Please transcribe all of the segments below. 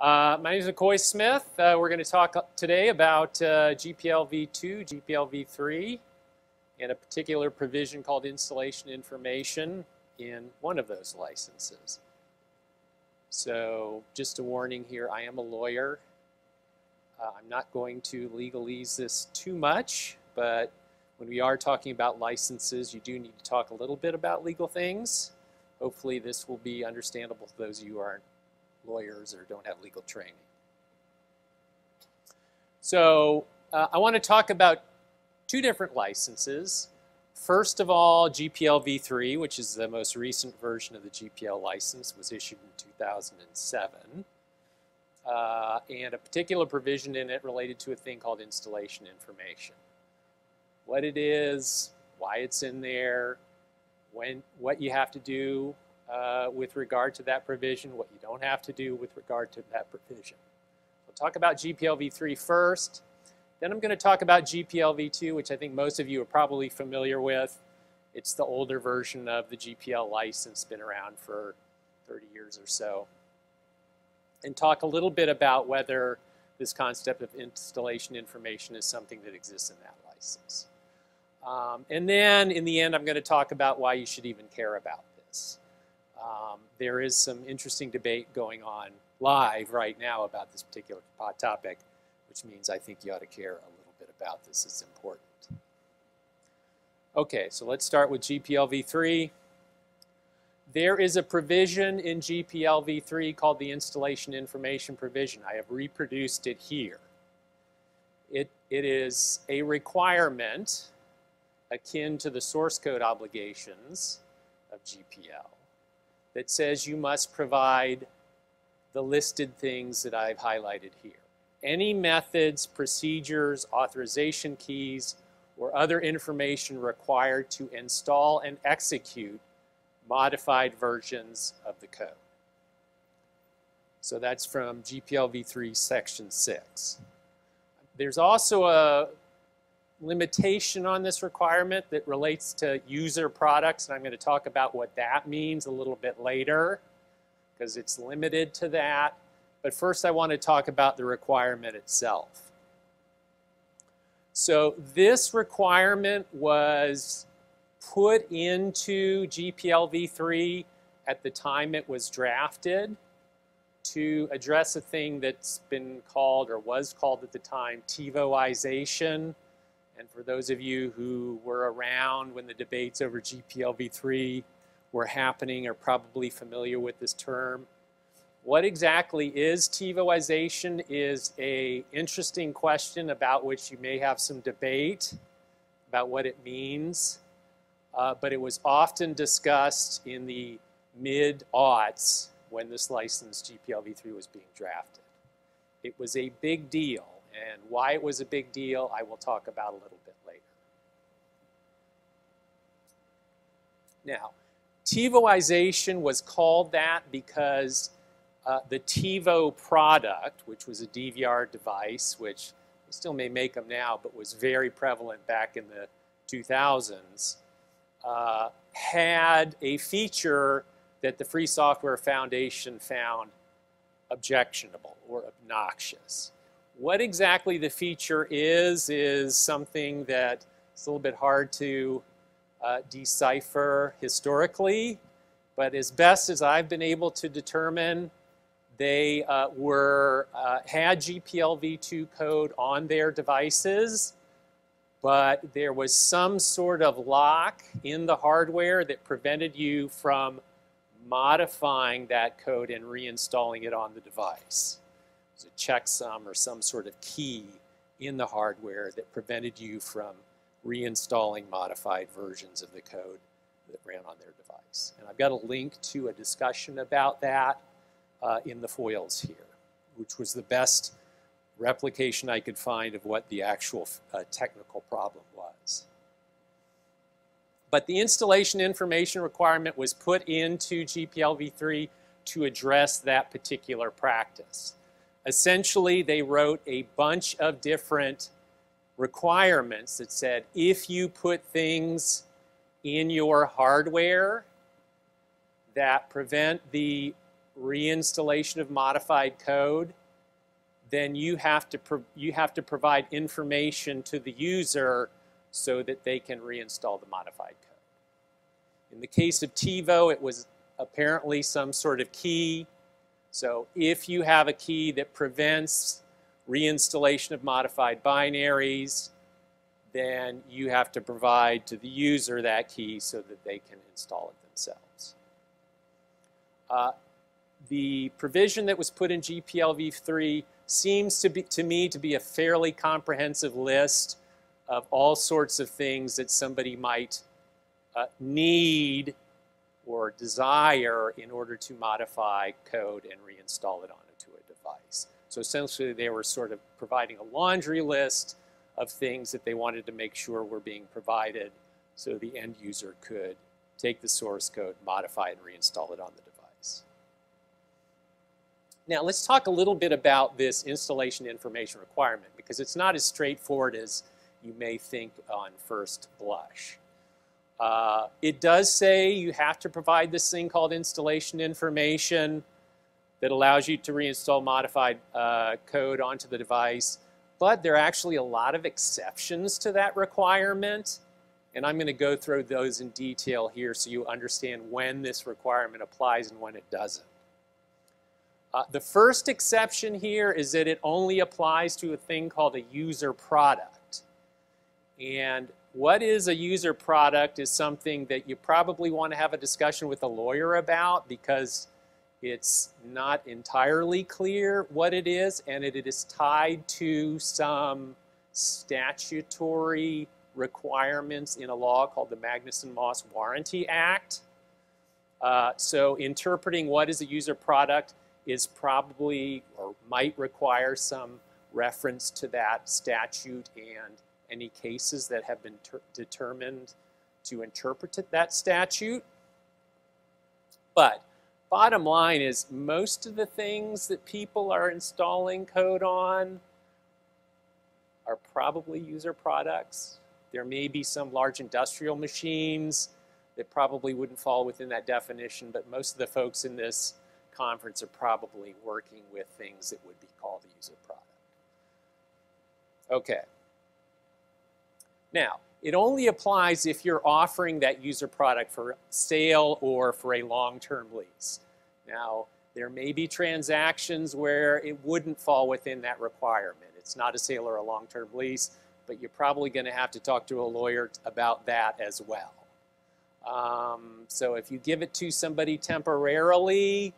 Uh, my name is McCoy Smith. Uh, we're going to talk today about uh, GPL v2, GPL v3, and a particular provision called installation information in one of those licenses. So just a warning here, I am a lawyer. Uh, I'm not going to legalese this too much, but when we are talking about licenses, you do need to talk a little bit about legal things. Hopefully this will be understandable to those of you who aren't lawyers or don't have legal training. So uh, I want to talk about two different licenses. First of all, GPL v3, which is the most recent version of the GPL license, was issued in 2007. Uh, and a particular provision in it related to a thing called installation information. What it is, why it's in there, when, what you have to do uh, with regard to that provision, what you don't have to do with regard to that provision. We'll talk about GPL v3 first. Then I'm going to talk about GPL v2, which I think most of you are probably familiar with. It's the older version of the GPL license, been around for 30 years or so. And talk a little bit about whether this concept of installation information is something that exists in that license. Um, and then in the end, I'm going to talk about why you should even care about this. Um, there is some interesting debate going on live right now about this particular topic, which means I think you ought to care a little bit about this. It's important. Okay, so let's start with GPL v3. There is a provision in GPL v3 called the Installation Information Provision. I have reproduced it here. It, it is a requirement akin to the source code obligations of GPL that says you must provide the listed things that I've highlighted here. Any methods, procedures, authorization keys, or other information required to install and execute modified versions of the code. So that's from GPL v3 section 6. There's also a limitation on this requirement that relates to user products, and I'm going to talk about what that means a little bit later because it's limited to that. But first I want to talk about the requirement itself. So this requirement was put into GPL v3 at the time it was drafted to address a thing that's been called or was called at the time TiVoization and for those of you who were around when the debates over GPLv3 were happening are probably familiar with this term. What exactly is TiVoization is a interesting question about which you may have some debate about what it means. Uh, but it was often discussed in the mid-aughts when this license GPLv3 was being drafted. It was a big deal and why it was a big deal, I will talk about a little bit later. Now, TiVoization was called that because uh, the TiVo product, which was a DVR device, which still may make them now, but was very prevalent back in the 2000s, uh, had a feature that the Free Software Foundation found objectionable or obnoxious. What exactly the feature is, is something that it's a little bit hard to uh, decipher historically, but as best as I've been able to determine, they uh, were, uh, had GPLv2 code on their devices, but there was some sort of lock in the hardware that prevented you from modifying that code and reinstalling it on the device a checksum or some sort of key in the hardware that prevented you from reinstalling modified versions of the code that ran on their device. And I've got a link to a discussion about that uh, in the foils here, which was the best replication I could find of what the actual uh, technical problem was. But the installation information requirement was put into GPL v3 to address that particular practice. Essentially, they wrote a bunch of different requirements that said if you put things in your hardware that prevent the reinstallation of modified code, then you have to you have to provide information to the user so that they can reinstall the modified code. In the case of TiVo, it was apparently some sort of key. So if you have a key that prevents reinstallation of modified binaries, then you have to provide to the user that key so that they can install it themselves. Uh, the provision that was put in GPLv3 seems to, be, to me to be a fairly comprehensive list of all sorts of things that somebody might uh, need or desire in order to modify code and reinstall it onto a device. So essentially they were sort of providing a laundry list of things that they wanted to make sure were being provided so the end user could take the source code, modify it, and reinstall it on the device. Now let's talk a little bit about this installation information requirement because it's not as straightforward as you may think on first blush. Uh, it does say you have to provide this thing called installation information that allows you to reinstall modified uh, code onto the device, but there are actually a lot of exceptions to that requirement, and I'm going to go through those in detail here so you understand when this requirement applies and when it doesn't. Uh, the first exception here is that it only applies to a thing called a user product. And what is a user product is something that you probably want to have a discussion with a lawyer about because it's not entirely clear what it is and it is tied to some statutory requirements in a law called the Magnuson-Moss Warranty Act. Uh, so interpreting what is a user product is probably or might require some reference to that statute and any cases that have been determined to interpret that statute. But bottom line is most of the things that people are installing code on are probably user products. There may be some large industrial machines that probably wouldn't fall within that definition, but most of the folks in this conference are probably working with things that would be called a user product. Okay. Now, it only applies if you're offering that user product for sale or for a long-term lease. Now, there may be transactions where it wouldn't fall within that requirement. It's not a sale or a long-term lease, but you're probably going to have to talk to a lawyer about that as well. Um, so if you give it to somebody temporarily,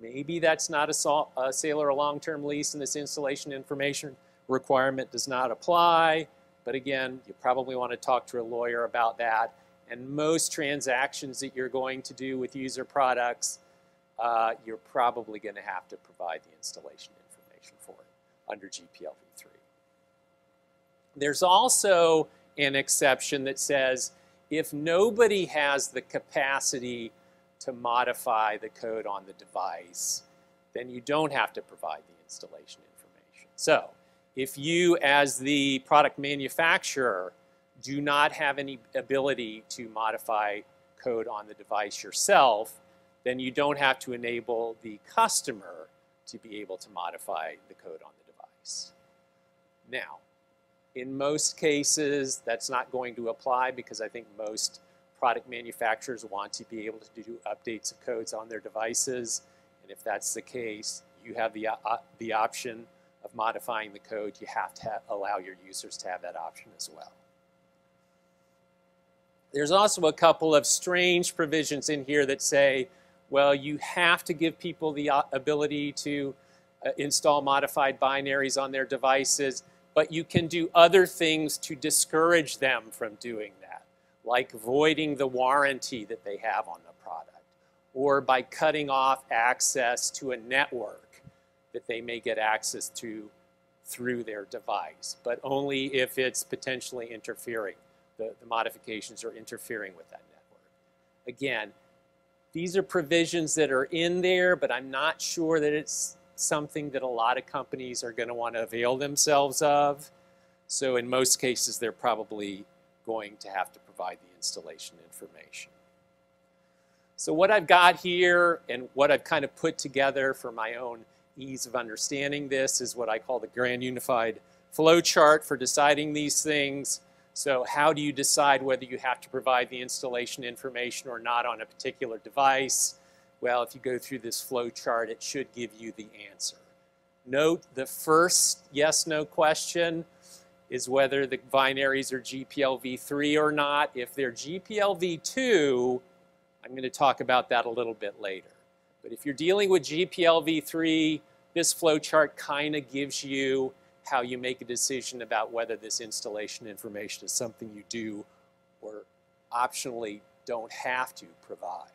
maybe that's not a, a sale or a long-term lease and this installation information requirement does not apply. But again, you probably want to talk to a lawyer about that. And most transactions that you're going to do with user products, uh, you're probably going to have to provide the installation information for it under GPLv3. There's also an exception that says if nobody has the capacity to modify the code on the device, then you don't have to provide the installation information. So if you, as the product manufacturer, do not have any ability to modify code on the device yourself, then you don't have to enable the customer to be able to modify the code on the device. Now, in most cases, that's not going to apply because I think most product manufacturers want to be able to do updates of codes on their devices. And if that's the case, you have the, uh, the option modifying the code, you have to allow your users to have that option as well. There's also a couple of strange provisions in here that say, well, you have to give people the ability to uh, install modified binaries on their devices, but you can do other things to discourage them from doing that, like voiding the warranty that they have on the product, or by cutting off access to a network that they may get access to through their device, but only if it's potentially interfering. The, the modifications are interfering with that network. Again, these are provisions that are in there, but I'm not sure that it's something that a lot of companies are going to want to avail themselves of. So in most cases, they're probably going to have to provide the installation information. So what I've got here and what I've kind of put together for my own ease of understanding this is what I call the grand unified flow chart for deciding these things. So how do you decide whether you have to provide the installation information or not on a particular device? Well, if you go through this flow chart, it should give you the answer. Note the first yes-no question is whether the binaries are GPLv3 or not. If they're GPLv2, I'm going to talk about that a little bit later. But if you're dealing with GPLv3, this flowchart kind of gives you how you make a decision about whether this installation information is something you do or optionally don't have to provide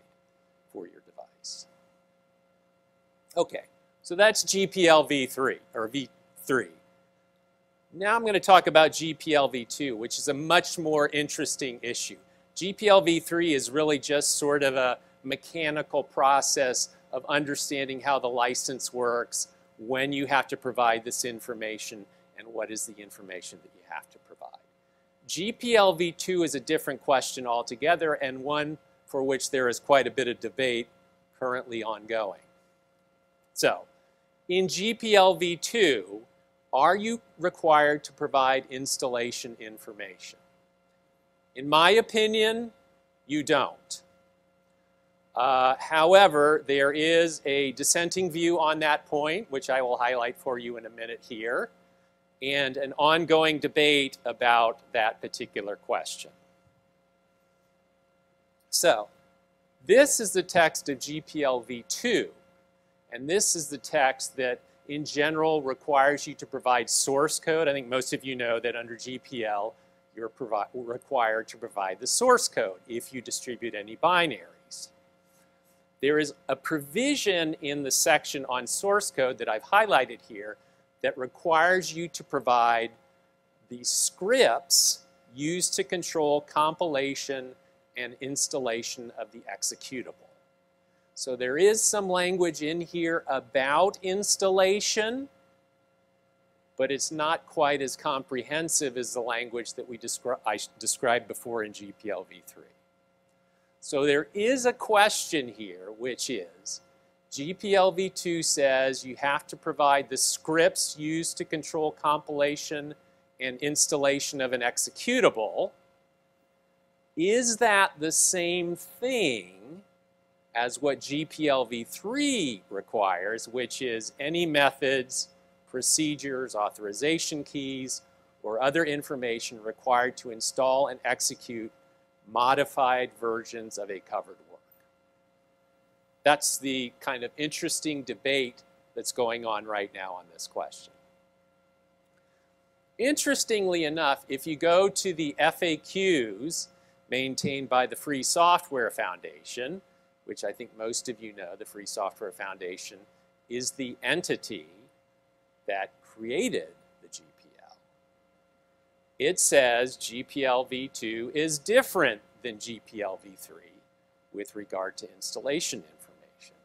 for your device. Okay, so that's GPLv3 or V3. Now I'm going to talk about GPLv2, which is a much more interesting issue. GPLv3 is really just sort of a mechanical process of understanding how the license works, when you have to provide this information, and what is the information that you have to provide. GPLv2 is a different question altogether and one for which there is quite a bit of debate currently ongoing. So, in GPLv2, are you required to provide installation information? In my opinion, you don't. Uh, however, there is a dissenting view on that point, which I will highlight for you in a minute here, and an ongoing debate about that particular question. So, this is the text of GPLv2, and this is the text that in general requires you to provide source code. I think most of you know that under GPL, you're required to provide the source code if you distribute any binaries. There is a provision in the section on source code that I've highlighted here that requires you to provide the scripts used to control compilation and installation of the executable. So there is some language in here about installation, but it's not quite as comprehensive as the language that we descri I described before in GPLv3. So there is a question here, which is, GPLv2 says you have to provide the scripts used to control compilation and installation of an executable. Is that the same thing as what GPLv3 requires, which is any methods procedures, authorization keys, or other information required to install and execute modified versions of a covered work. That's the kind of interesting debate that's going on right now on this question. Interestingly enough, if you go to the FAQs maintained by the Free Software Foundation, which I think most of you know, the Free Software Foundation is the entity that created. It says GPL v2 is different than GPL v3 with regard to installation information.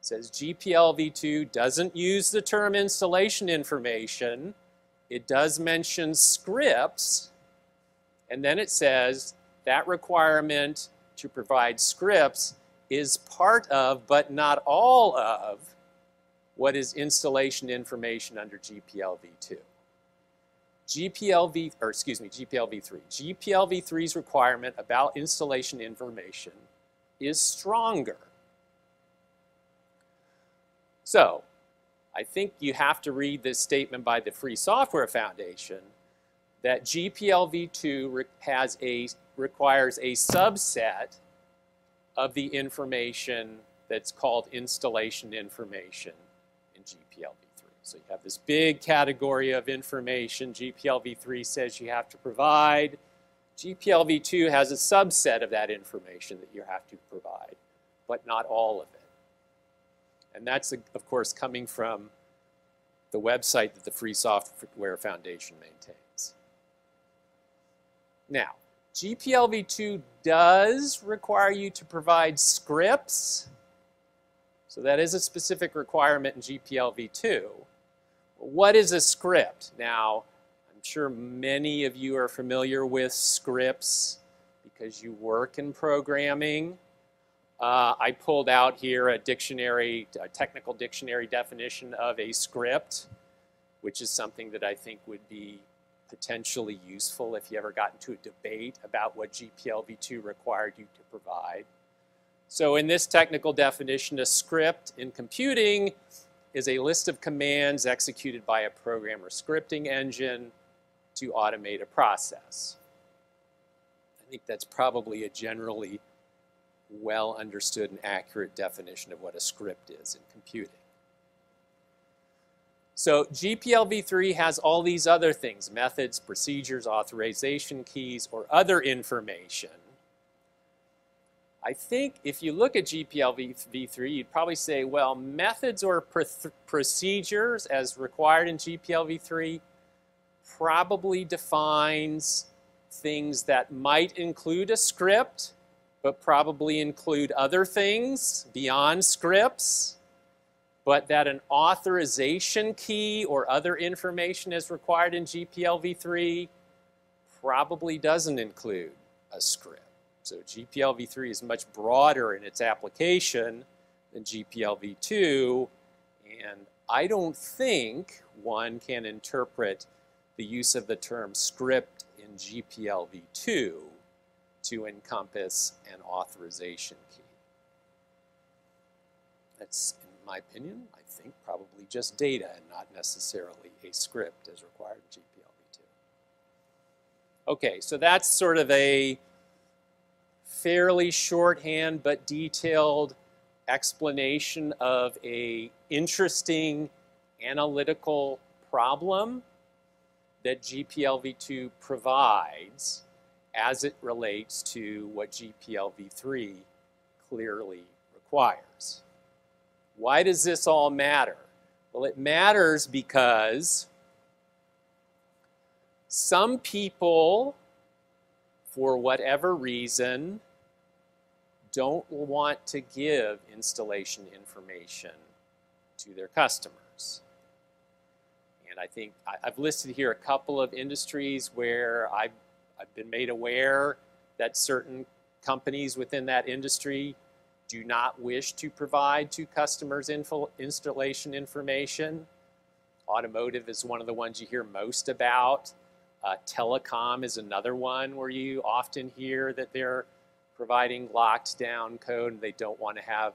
It says GPL v2 doesn't use the term installation information. It does mention scripts. And then it says that requirement to provide scripts is part of, but not all of, what is installation information under GPLv2. GPLv, or excuse me, GPLv3. GPLv3's requirement about installation information is stronger. So, I think you have to read this statement by the Free Software Foundation that GPLv2 has a, requires a subset of the information that's called installation information in GPLv3. So you have this big category of information GPLv3 says you have to provide. GPLv2 has a subset of that information that you have to provide, but not all of it. And that's, of course, coming from the website that the Free Software Foundation maintains. Now, GPLv2 does require you to provide scripts so that is a specific requirement in GPLv2. What is a script? Now, I'm sure many of you are familiar with scripts because you work in programming. Uh, I pulled out here a dictionary, a technical dictionary definition of a script, which is something that I think would be potentially useful if you ever got into a debate about what GPLv2 required you to provide. So in this technical definition, a script in computing is a list of commands executed by a program or scripting engine to automate a process. I think that's probably a generally well understood and accurate definition of what a script is in computing. So GPLv3 has all these other things, methods, procedures, authorization keys, or other information. I think if you look at GPLv3, you'd probably say, well, methods or pr procedures as required in GPLv3 probably defines things that might include a script, but probably include other things beyond scripts, but that an authorization key or other information as required in GPLv3 probably doesn't include a script. So GPLv3 is much broader in its application than GPLv2, and I don't think one can interpret the use of the term script in GPLv2 to encompass an authorization key. That's, in my opinion, I think probably just data and not necessarily a script as required in GPLv2. Okay, so that's sort of a fairly shorthand but detailed explanation of a interesting analytical problem that GPLv2 provides as it relates to what GPLv3 clearly requires. Why does this all matter? Well, it matters because some people, for whatever reason, don't want to give installation information to their customers. And I think I've listed here a couple of industries where I've I've been made aware that certain companies within that industry do not wish to provide to customers info, installation information. Automotive is one of the ones you hear most about. Uh, telecom is another one where you often hear that they're providing locked down code they don't want to have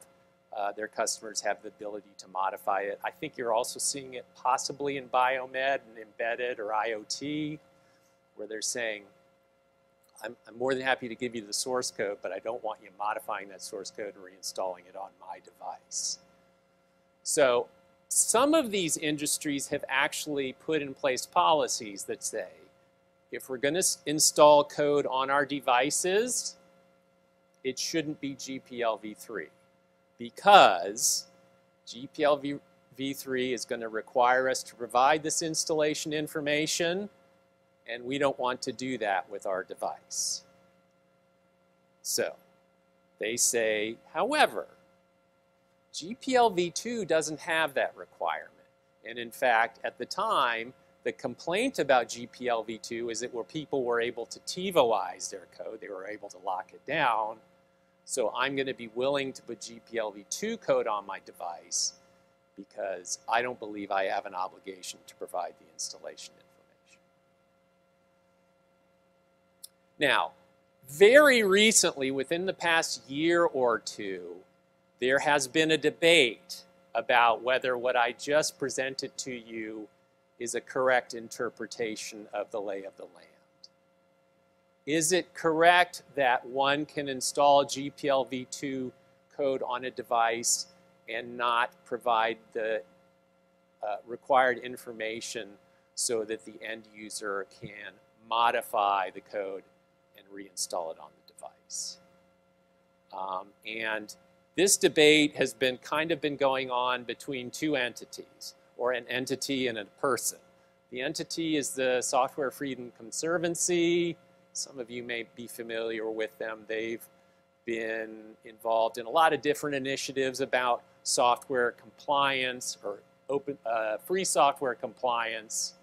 uh, their customers have the ability to modify it. I think you're also seeing it possibly in biomed and embedded or IoT where they're saying, I'm, I'm, more than happy to give you the source code, but I don't want you modifying that source code and reinstalling it on my device. So some of these industries have actually put in place policies that say, if we're going to install code on our devices, it shouldn't be GPLv3 because GPLv3 is going to require us to provide this installation information and we don't want to do that with our device. So they say, however, GPLv2 doesn't have that requirement. And in fact, at the time, the complaint about GPLv2 is that where people were able to TiVoize their code, they were able to lock it down. So I'm going to be willing to put GPLv2 code on my device because I don't believe I have an obligation to provide the installation information. Now, very recently, within the past year or two, there has been a debate about whether what I just presented to you is a correct interpretation of the lay of the land. Is it correct that one can install GPLv2 code on a device and not provide the uh, required information so that the end user can modify the code and reinstall it on the device. Um, and this debate has been kind of been going on between two entities, or an entity and a person. The entity is the Software Freedom Conservancy. Some of you may be familiar with them. They've been involved in a lot of different initiatives about software compliance or open, uh, free software compliance,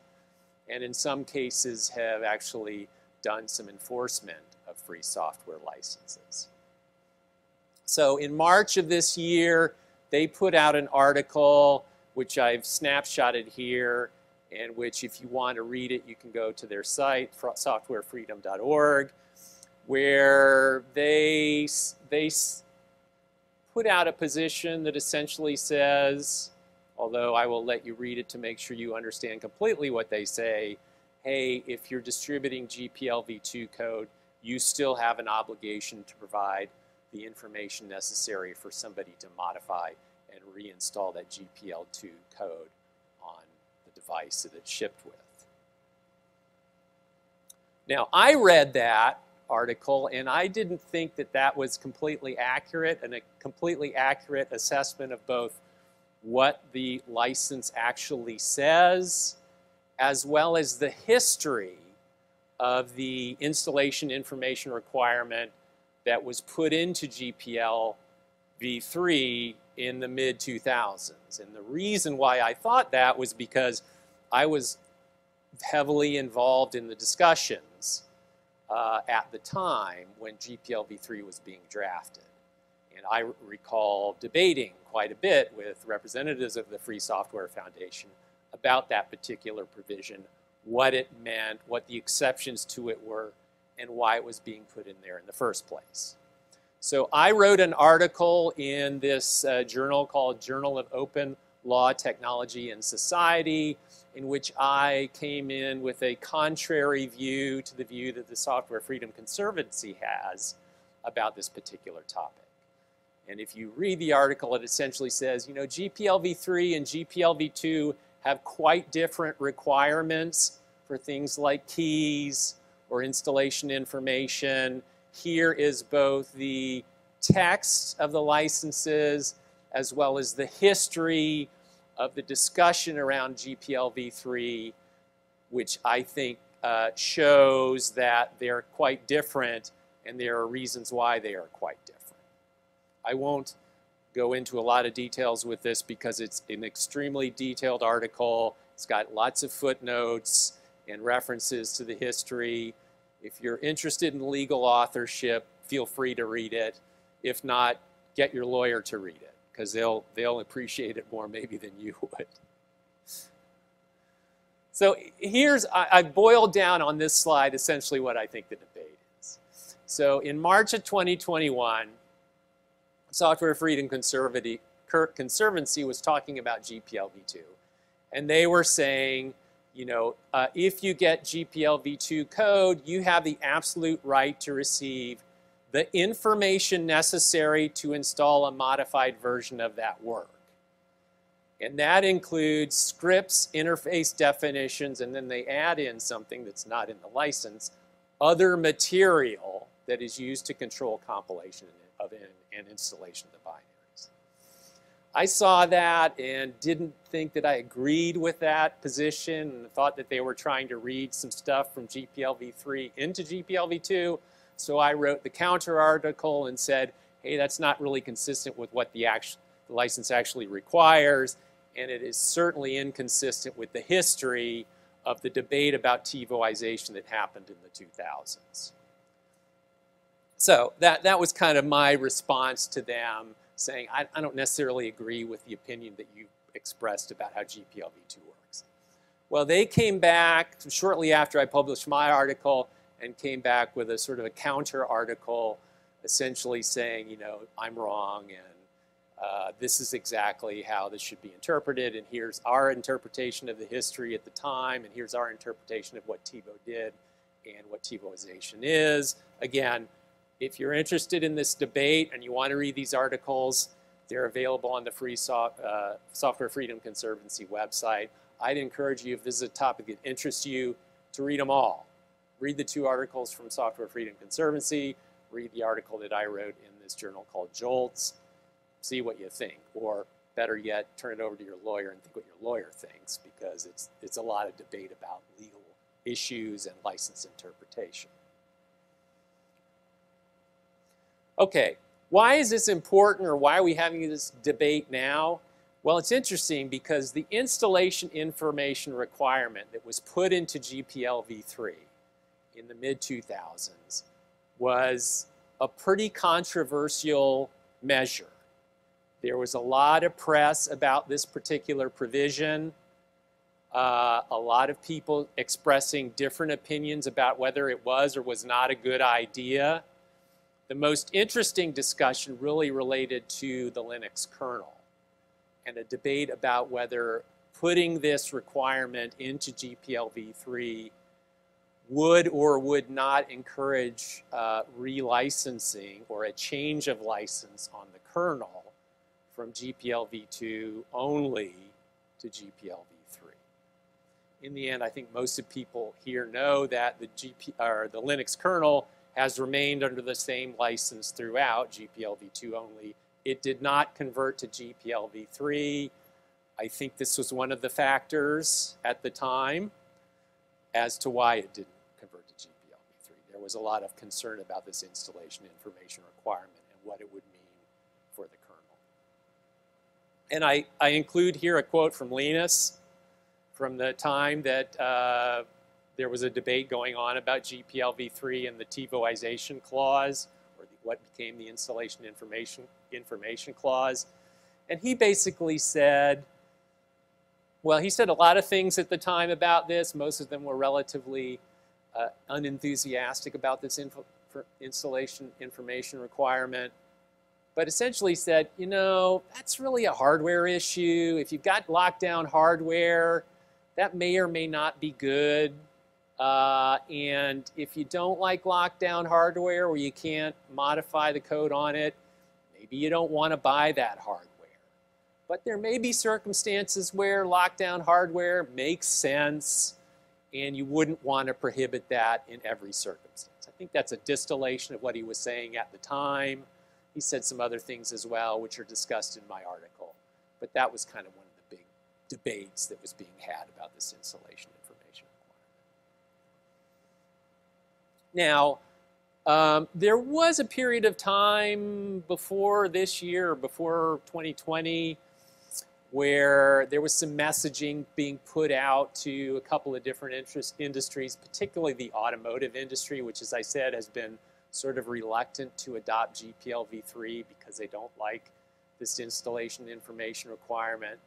and in some cases have actually done some enforcement of free software licenses. So in March of this year, they put out an article, which I've snapshotted here, and which if you want to read it, you can go to their site, softwarefreedom.org, where they, they put out a position that essentially says, although I will let you read it to make sure you understand completely what they say, hey, if you're distributing GPLv2 code, you still have an obligation to provide the information necessary for somebody to modify and reinstall that GPL2 code device that it's shipped with. Now, I read that article and I didn't think that that was completely accurate and a completely accurate assessment of both what the license actually says as well as the history of the installation information requirement that was put into GPL v3 in the mid 2000s. And the reason why I thought that was because I was heavily involved in the discussions uh, at the time when GPL v3 was being drafted. And I recall debating quite a bit with representatives of the Free Software Foundation about that particular provision, what it meant, what the exceptions to it were, and why it was being put in there in the first place. So I wrote an article in this uh, journal called Journal of Open Law, Technology, and Society, in which I came in with a contrary view to the view that the Software Freedom Conservancy has about this particular topic. And if you read the article, it essentially says, you know, GPLv3 and GPLv2 have quite different requirements for things like keys or installation information. Here is both the text of the licenses as well as the history of the discussion around GPLv3, which I think uh, shows that they're quite different and there are reasons why they are quite different. I won't go into a lot of details with this because it's an extremely detailed article. It's got lots of footnotes and references to the history. If you're interested in legal authorship, feel free to read it. If not, get your lawyer to read it because they'll, they'll appreciate it more maybe than you would. So here's, I, boiled down on this slide essentially what I think the debate is. So in March of 2021, Software Freedom Conservancy, Conservancy was talking about GPLv2. And they were saying, you know, uh, if you get GPLv2 code, you have the absolute right to receive the information necessary to install a modified version of that work. And that includes scripts, interface definitions, and then they add in something that's not in the license, other material that is used to control compilation of an and installation of the binaries. I saw that and didn't think that I agreed with that position and thought that they were trying to read some stuff from GPLv3 into GPLv2. So I wrote the counter article and said, hey, that's not really consistent with what the, actual, the license actually requires, and it is certainly inconsistent with the history of the debate about TiVoization that happened in the 2000s. So that, that was kind of my response to them saying, I, I don't necessarily agree with the opinion that you expressed about how GPLv2 works. Well, they came back shortly after I published my article and came back with a sort of a counter article essentially saying, you know, I'm wrong and uh, this is exactly how this should be interpreted and here's our interpretation of the history at the time and here's our interpretation of what TiVo did and what TiVoization is. Again, if you're interested in this debate and you want to read these articles, they're available on the Free so uh, Software Freedom Conservancy website. I'd encourage you, if this is a topic that interests you, to read them all. Read the two articles from Software Freedom Conservancy, read the article that I wrote in this journal called JOLTS, see what you think. Or better yet, turn it over to your lawyer and think what your lawyer thinks because it's, it's a lot of debate about legal issues and license interpretation. Okay, why is this important or why are we having this debate now? Well, it's interesting because the installation information requirement that was put into GPL v3 in the mid-2000s was a pretty controversial measure. There was a lot of press about this particular provision. Uh, a lot of people expressing different opinions about whether it was or was not a good idea. The most interesting discussion really related to the Linux kernel and a debate about whether putting this requirement into GPLv3 would or would not encourage uh, relicensing or a change of license on the kernel from GPLv2 only to GPLv3. In the end, I think most of people here know that the, GP, or the Linux kernel has remained under the same license throughout, GPLv2 only. It did not convert to GPLv3. I think this was one of the factors at the time as to why it didn't was a lot of concern about this installation information requirement and what it would mean for the kernel. And I, I include here a quote from Linus from the time that uh, there was a debate going on about GPLv3 and the TiVoization clause, or the, what became the installation information, information clause. And he basically said, well, he said a lot of things at the time about this. Most of them were relatively uh, unenthusiastic about this info, installation information requirement. But essentially said, you know, that's really a hardware issue. If you've got lockdown hardware, that may or may not be good. Uh, and if you don't like lockdown hardware where you can't modify the code on it, maybe you don't want to buy that hardware. But there may be circumstances where lockdown hardware makes sense and you wouldn't want to prohibit that in every circumstance. I think that's a distillation of what he was saying at the time. He said some other things as well, which are discussed in my article. But that was kind of one of the big debates that was being had about this insulation information requirement. Now, um, there was a period of time before this year, before 2020, where there was some messaging being put out to a couple of different interest industries, particularly the automotive industry, which, as I said, has been sort of reluctant to adopt GPLv3 because they don't like this installation information requirement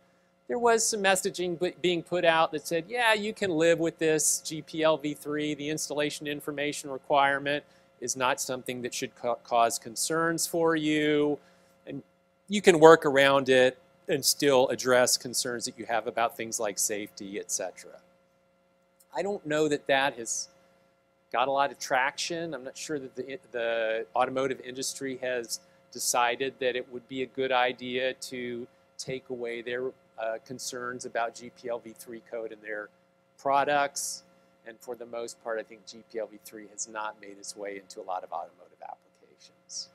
there was some messaging being put out that said, yeah, you can live with this GPLv3. The installation information requirement is not something that should ca cause concerns for you. And you can work around it and still address concerns that you have about things like safety, etc. I don't know that that has got a lot of traction. I'm not sure that the, the automotive industry has decided that it would be a good idea to take away their uh, concerns about GPLv3 code in their products. And for the most part, I think GPLv3 has not made its way into a lot of automotive applications.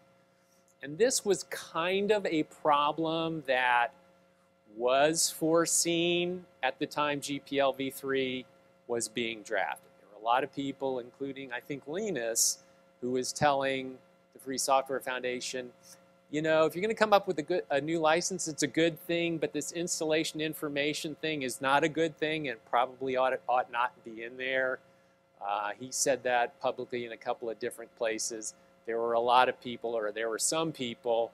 And this was kind of a problem that was foreseen at the time GPLv3 was being drafted. There were a lot of people, including I think Linus, who was telling the Free Software Foundation, you know, if you're going to come up with a, good, a new license, it's a good thing, but this installation information thing is not a good thing and probably ought, ought not be in there. Uh, he said that publicly in a couple of different places. There were a lot of people, or there were some people,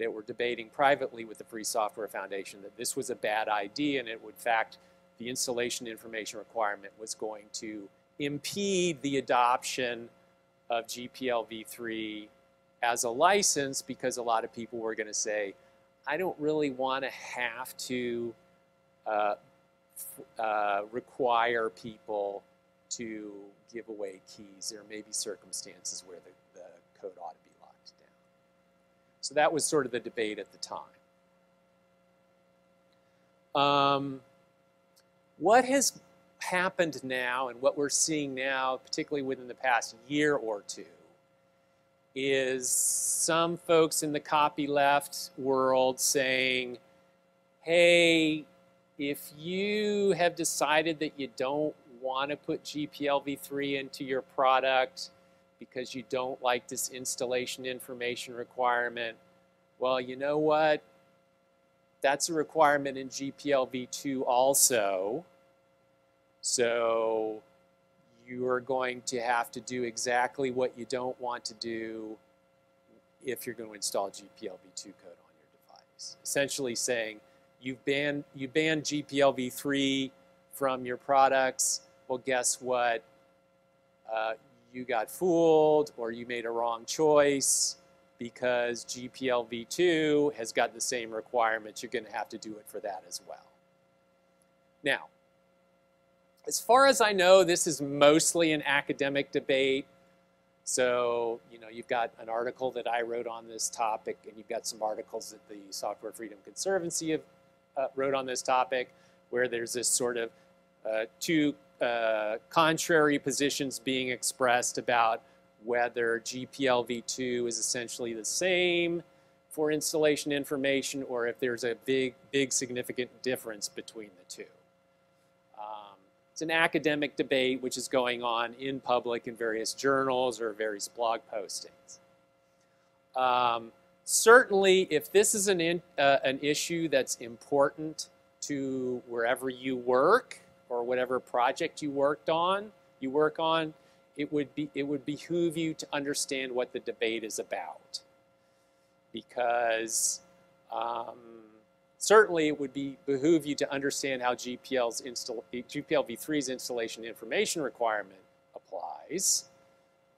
that were debating privately with the Free Software Foundation that this was a bad idea and it would, in fact, the installation information requirement was going to impede the adoption of GPLv3 as a license because a lot of people were going to say, I don't really want to have to uh, uh, require people to give away keys. There may be circumstances where the, the code to be locked down. So that was sort of the debate at the time. Um, what has happened now and what we're seeing now, particularly within the past year or two, is some folks in the copyleft world saying, hey, if you have decided that you don't want to put GPLv3 into your product because you don't like this installation information requirement, well, you know what? That's a requirement in GPLv2 also. So you are going to have to do exactly what you don't want to do if you're going to install GPLv2 code on your device. Essentially saying you've banned, you banned GPLv3 from your products. Well, guess what? Uh, you got fooled or you made a wrong choice because GPLv2 has got the same requirements. You're going to have to do it for that as well. Now, as far as I know, this is mostly an academic debate. So, you know, you've got an article that I wrote on this topic, and you've got some articles that the Software Freedom Conservancy have, uh, wrote on this topic, where there's this sort of uh, two uh, contrary positions being expressed about whether GPLv2 is essentially the same for installation information or if there's a big, big significant difference between the two. Um, it's an academic debate which is going on in public in various journals or various blog postings. Um, certainly, if this is an, in, uh, an issue that's important to wherever you work or whatever project you worked on, you work on, it would be it would behoove you to understand what the debate is about, because um, certainly it would be behoove you to understand how GPL's install, GPL v3's installation information requirement applies.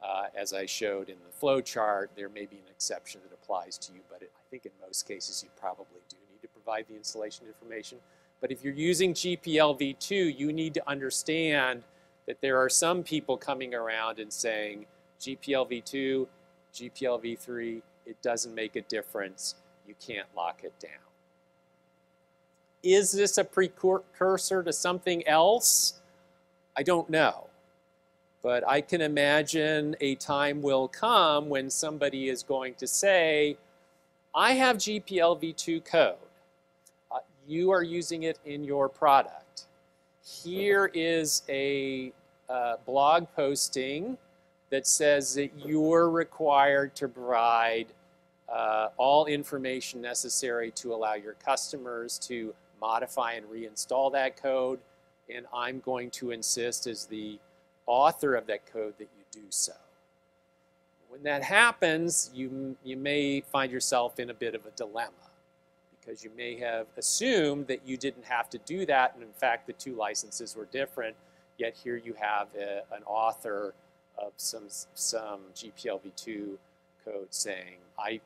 Uh, as I showed in the flow chart, there may be an exception that applies to you, but it, I think in most cases you probably do need to provide the installation information. But if you're using GPL v2, you need to understand that there are some people coming around and saying GPLv2, GPLv3, it doesn't make a difference. You can't lock it down. Is this a precursor to something else? I don't know. But I can imagine a time will come when somebody is going to say, I have GPLv2 code. You are using it in your product here is a uh, blog posting that says that you're required to provide uh, all information necessary to allow your customers to modify and reinstall that code. And I'm going to insist as the author of that code that you do so. When that happens, you, you may find yourself in a bit of a dilemma because you may have assumed that you didn't have to do that, and in fact, the two licenses were different. Yet here you have a, an author of some some GPLv2 code saying, I,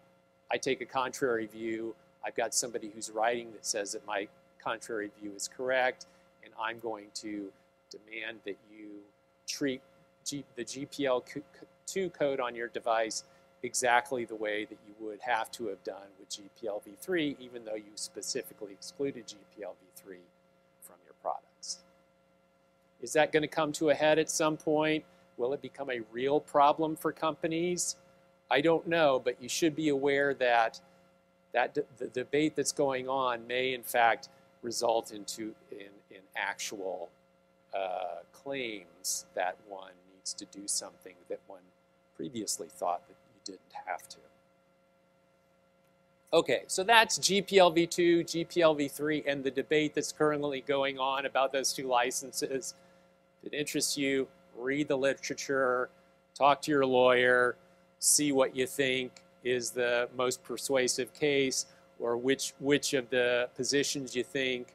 I take a contrary view. I've got somebody who's writing that says that my contrary view is correct, and I'm going to demand that you treat G, the GPL2 code on your device exactly the way that you would have to have done with GPLv3, even though you specifically excluded GPLv3 from your products. Is that going to come to a head at some point? Will it become a real problem for companies? I don't know, but you should be aware that that the debate that's going on may in fact result into in, in actual uh, claims that one needs to do something that one previously thought that didn't have to. Okay, so that's GPLv2, GPLv3, and the debate that's currently going on about those two licenses. If it interests you, read the literature, talk to your lawyer, see what you think is the most persuasive case, or which, which of the positions you think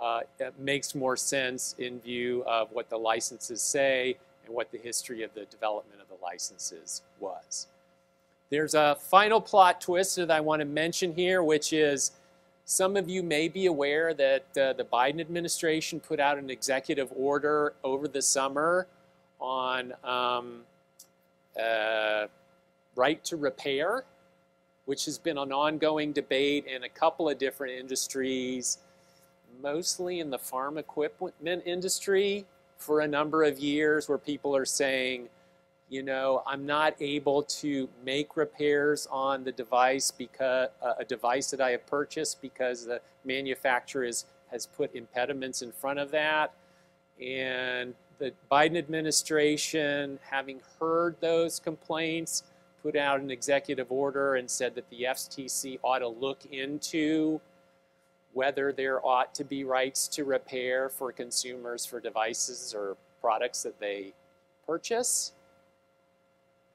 uh, makes more sense in view of what the licenses say and what the history of the development of the licenses was. There's a final plot twist that I want to mention here, which is some of you may be aware that uh, the Biden administration put out an executive order over the summer on um, uh, right to repair, which has been an ongoing debate in a couple of different industries, mostly in the farm equipment industry for a number of years, where people are saying, you know, I'm not able to make repairs on the device because uh, a device that I have purchased because the manufacturer is, has put impediments in front of that. And the Biden administration, having heard those complaints, put out an executive order and said that the FTC ought to look into whether there ought to be rights to repair for consumers for devices or products that they purchase.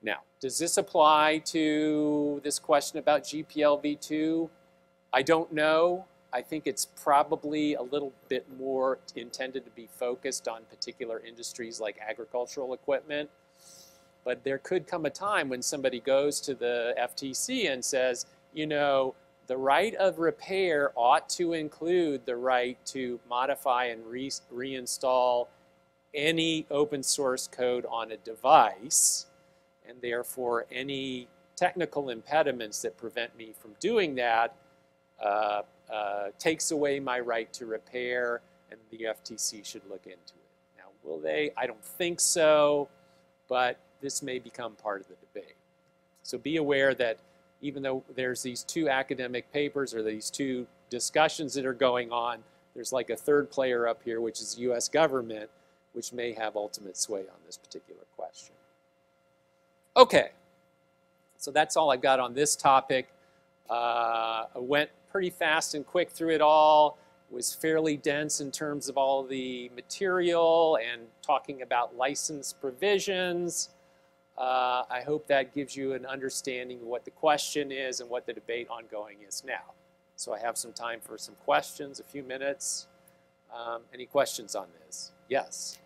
Now, does this apply to this question about GPL v2? I don't know. I think it's probably a little bit more intended to be focused on particular industries like agricultural equipment. But there could come a time when somebody goes to the FTC and says, you know, the right of repair ought to include the right to modify and re reinstall any open source code on a device, and therefore any technical impediments that prevent me from doing that uh, uh, takes away my right to repair, and the FTC should look into it. Now, will they? I don't think so, but this may become part of the debate. So be aware that even though there's these two academic papers or these two discussions that are going on, there's like a third player up here, which is the U.S. government, which may have ultimate sway on this particular. Okay, so that's all I've got on this topic. Uh, I went pretty fast and quick through it all. It was fairly dense in terms of all the material and talking about license provisions. Uh, I hope that gives you an understanding of what the question is and what the debate ongoing is now. So I have some time for some questions, a few minutes. Um, any questions on this? Yes.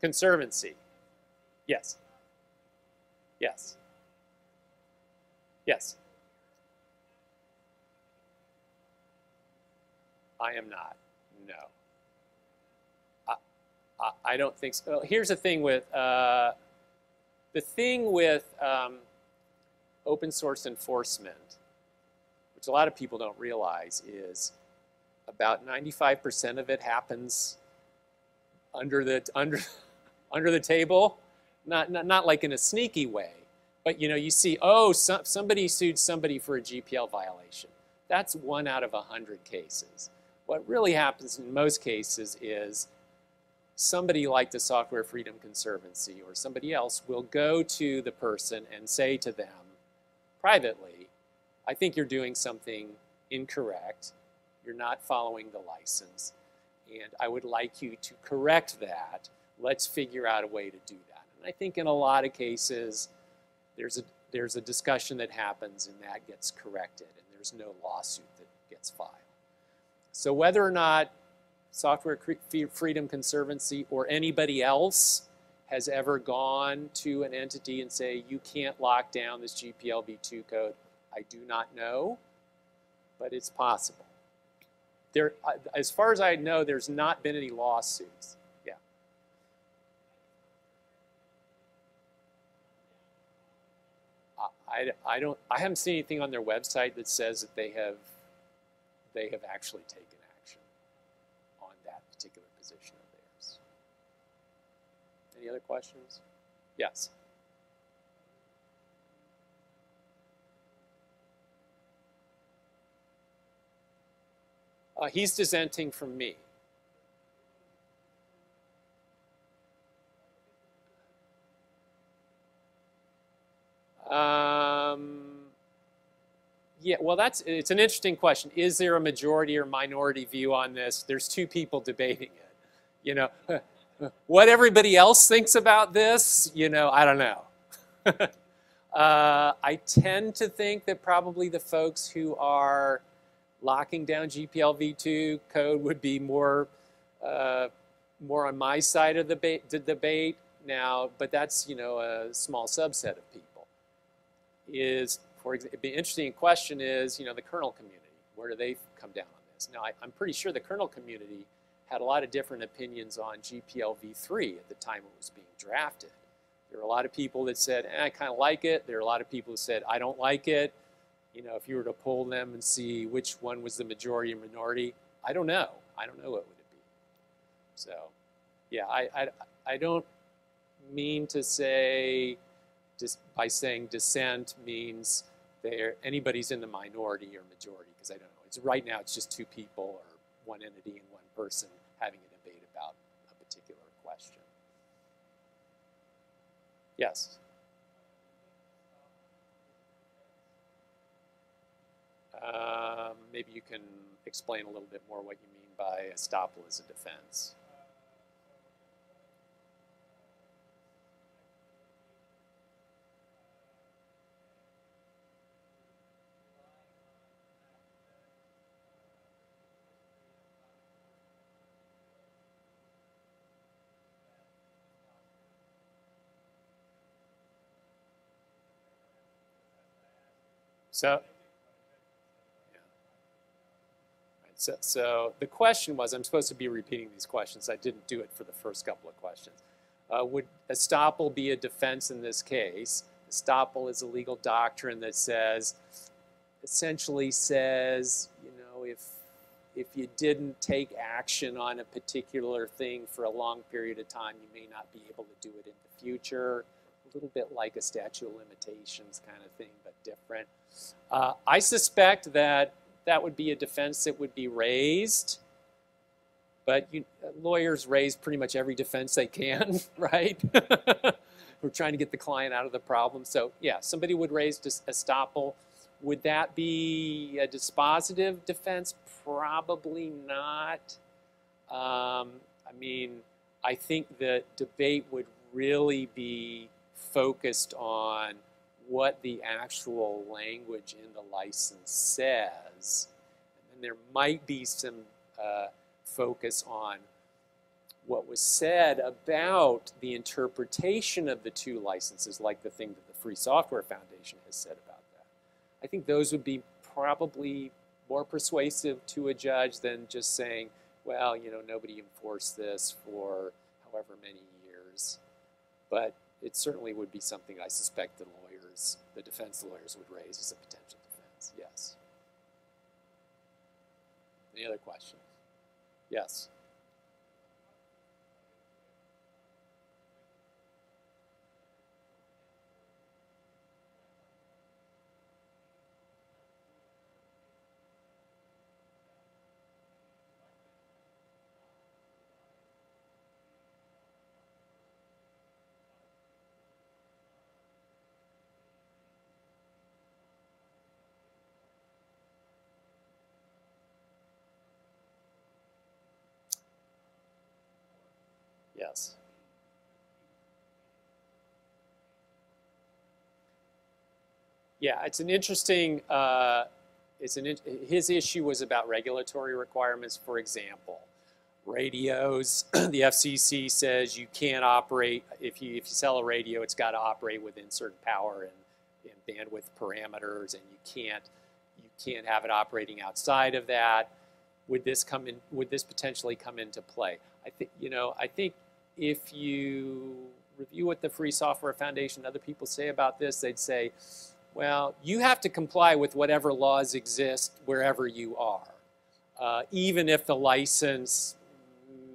Conservancy. Yes. Yes. Yes. I am not. No. I, I, I don't think so. Well, Here's the thing with uh, the thing with um, open source enforcement, which a lot of people don't realize, is about 95% of it happens under the under under the table, not, not not like in a sneaky way, but you know you see oh some, somebody sued somebody for a GPL violation. That's one out of a hundred cases. What really happens in most cases is somebody like the Software Freedom Conservancy or somebody else will go to the person and say to them privately, I think you're doing something incorrect. You're not following the license. And I would like you to correct that. Let's figure out a way to do that. And I think in a lot of cases, there's a, there's a discussion that happens and that gets corrected and there's no lawsuit that gets filed. So whether or not Software Freedom Conservancy or anybody else has ever gone to an entity and say, you can't lock down this GPL v2 code, I do not know, but it's possible. There, as far as I know, there's not been any lawsuits. Yeah. I, I don't. I haven't seen anything on their website that says that they have they have actually taken action on that particular position of theirs. Any other questions? Yes. Uh, he's dissenting from me. Um, yeah, well, that's it's an interesting question. Is there a majority or minority view on this? There's two people debating it. You know, what everybody else thinks about this, you know, I don't know. uh, I tend to think that probably the folks who are locking down GPL v2 code would be more uh, more on my side of the debate now, but that's you know a small subset of people. Is for example, the interesting question is, you know, the kernel community. Where do they come down on this? Now, I, am pretty sure the kernel community had a lot of different opinions on GPL v3 at the time it was being drafted. There were a lot of people that said, eh, I kind of like it. There are a lot of people who said, I don't like it. You know, if you were to poll them and see which one was the majority or minority, I don't know. I don't know what would it be. So, yeah, I, I, I don't mean to say, by saying dissent means there anybody's in the minority or majority because I don't know. It's right now it's just two people or one entity and one person having a debate about a particular question. Yes. Um, maybe you can explain a little bit more what you mean by estoppel as a defense. So, yeah. So, so the question was, I'm supposed to be repeating these questions. I didn't do it for the first couple of questions. Uh, would estoppel be a defense in this case? Estoppel is a legal doctrine that says, essentially says, you know, if if you didn't take action on a particular thing for a long period of time, you may not be able to do it in the future. A little bit like a statute of limitations kind of thing, but different. Uh, I suspect that that would be a defense that would be raised, but you, lawyers raise pretty much every defense they can, right? We're trying to get the client out of the problem. So yeah, somebody would raise estoppel. Would that be a dispositive defense? Probably not. Um, I mean, I think the debate would really be focused on what the actual language in the license says. And there might be some uh, focus on what was said about the interpretation of the two licenses, like the thing that the Free Software Foundation has said about that. I think those would be probably more persuasive to a judge than just saying, well, you know, nobody enforced this for however many years. But it certainly would be something I suspect the the defense lawyers would raise as a potential defense, yes. Any other questions? Yes. Yeah, it's an interesting, uh, it's an, his issue was about regulatory requirements, for example. Radios, the FCC says you can't operate, if you, if you sell a radio, it's got to operate within certain power and, and bandwidth parameters, and you can't, you can't have it operating outside of that. Would this come in, would this potentially come into play? I think, you know, I think if you review what the Free Software Foundation and other people say about this, they'd say, well, you have to comply with whatever laws exist wherever you are, uh, even if the license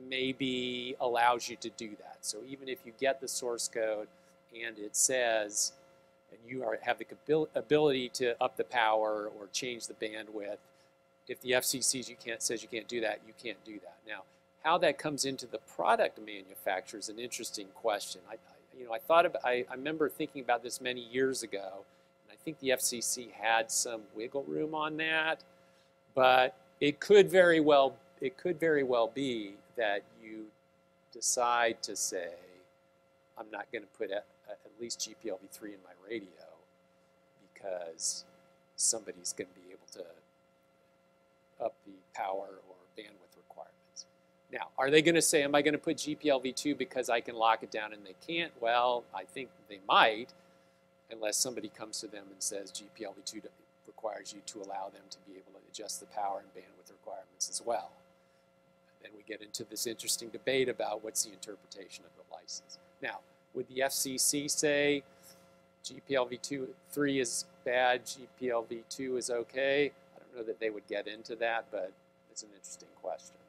maybe allows you to do that. So even if you get the source code and it says, and you are, have the ability to up the power or change the bandwidth, if the FCC you can't, says you can't do that, you can't do that. Now, how that comes into the product manufacturer is an interesting question. I, I you know, I thought about, I, I remember thinking about this many years ago, and I think the FCC had some wiggle room on that, but it could very well, it could very well be that you decide to say, I'm not going to put at, least GPLv3 in my radio because somebody's going to be able to up the power now, are they going to say, am I going to put GPLv2 because I can lock it down and they can't? Well, I think they might, unless somebody comes to them and says GPLv2 requires you to allow them to be able to adjust the power and bandwidth requirements as well. Then we get into this interesting debate about what's the interpretation of the license. Now, would the FCC say GPLv2 3 is bad, GPLv2 is okay? I don't know that they would get into that, but it's an interesting question.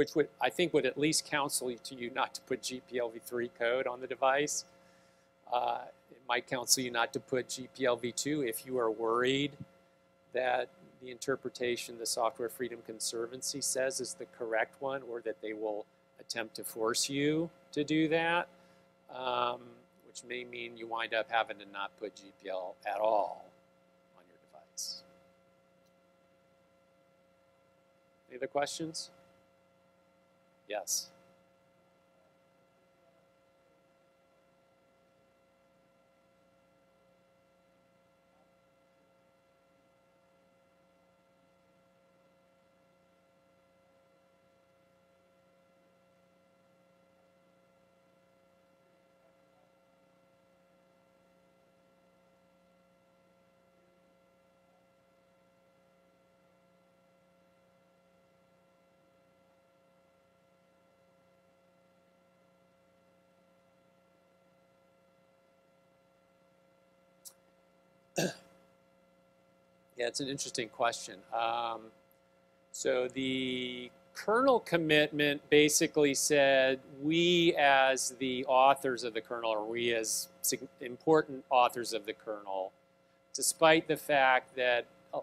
Which would I think would at least counsel to you not to put GPLv3 code on the device. Uh, it might counsel you not to put GPLv2 if you are worried that the interpretation the Software Freedom Conservancy says is the correct one or that they will attempt to force you to do that, um, which may mean you wind up having to not put GPL at all on your device. Any other questions? Yes. Yeah, it's an interesting question. Um, so the kernel commitment basically said we as the authors of the kernel, or we as important authors of the kernel, despite the fact that uh,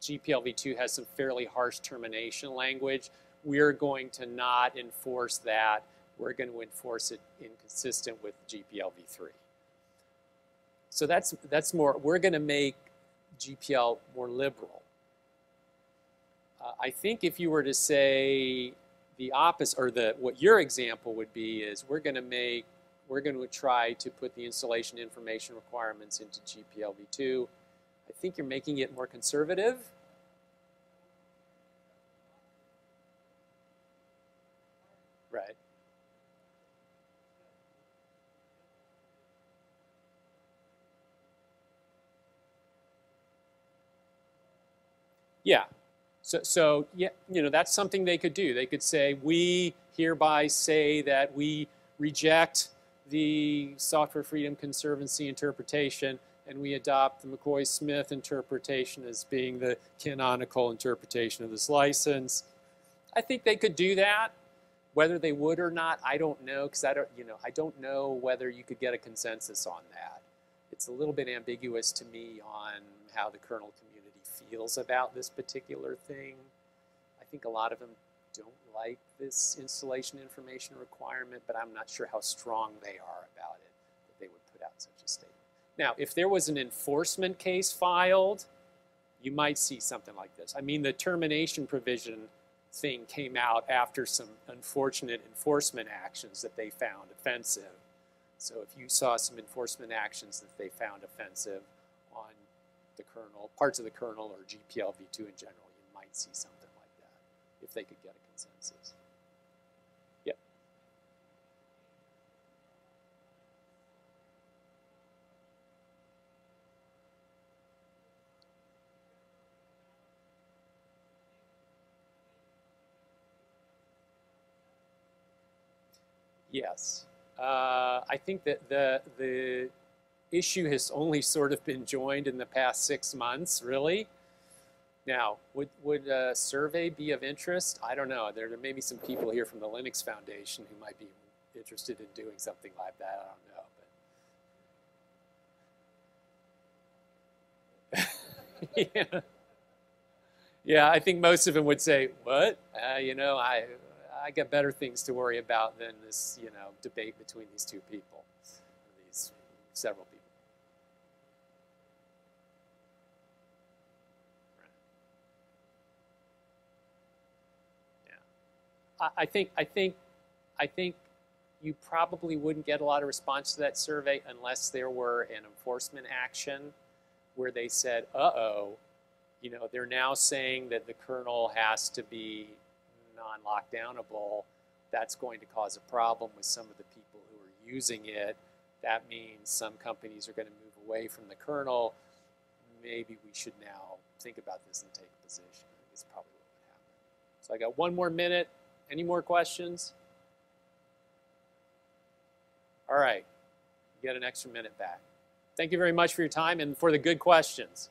GPLv2 has some fairly harsh termination language, we're going to not enforce that. We're going to enforce it inconsistent with GPLv3. So that's, that's more, we're going to make GPL more liberal. Uh, I think if you were to say the opposite, or the what your example would be is we're going to make, we're going to try to put the installation information requirements into GPLv2. I think you're making it more conservative. Right. Yeah. So, so yeah, you know, that's something they could do. They could say, we hereby say that we reject the Software Freedom Conservancy interpretation and we adopt the McCoy-Smith interpretation as being the canonical interpretation of this license. I think they could do that. Whether they would or not, I don't know, because I don't, you know, I don't know whether you could get a consensus on that. It's a little bit ambiguous to me on how the kernel feels about this particular thing. I think a lot of them don't like this installation information requirement, but I'm not sure how strong they are about it, that they would put out such a statement. Now, if there was an enforcement case filed, you might see something like this. I mean, the termination provision thing came out after some unfortunate enforcement actions that they found offensive. So if you saw some enforcement actions that they found offensive, the kernel, parts of the kernel, or GPLv2 in general, you might see something like that if they could get a consensus. Yep. Yes. Uh, I think that the, the issue has only sort of been joined in the past six months, really. Now, would, would a survey be of interest? I don't know. There, there may be some people here from the Linux Foundation who might be interested in doing something like that. I don't know. Yeah. yeah, I think most of them would say, what? Uh, you know, I, I got better things to worry about than this, you know, debate between these two people, these several people. I think I think I think you probably wouldn't get a lot of response to that survey unless there were an enforcement action where they said, uh-oh, you know, they're now saying that the kernel has to be non-lockdownable. That's going to cause a problem with some of the people who are using it. That means some companies are going to move away from the kernel. Maybe we should now think about this and take a position. It's probably what would happen. So I got one more minute. Any more questions? All right, you get an extra minute back. Thank you very much for your time and for the good questions.